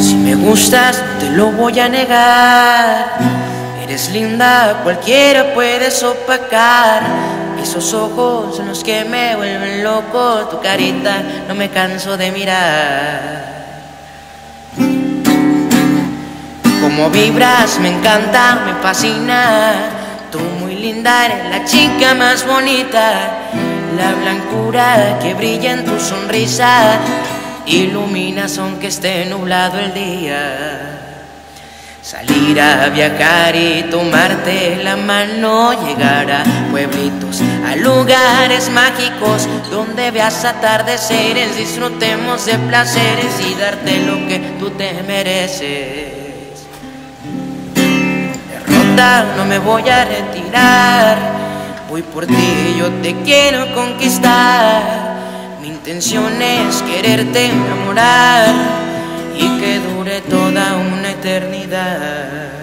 Si me gustas, te lo voy a negar. Eres linda, cualquiera puede sopacar. Esos ojos son los que me vuelven loco. Tu carita no me canso de mirar. Como vibras, me encanta, me fascina. Tú muy linda, eres la chica más bonita. La blancura que brilla en tu sonrisa iluminas aunque esté nublado el día. Salir a viajar y tomarte la mano, llegar a pueblitos, a lugares mágicos donde veas atardeceres, disfrutemos de placeres y darte lo que tú te mereces. Derrota, no me voy a retirar, voy por ti, yo te quiero conquistar intención es quererte enamorar y que dure toda una eternidad.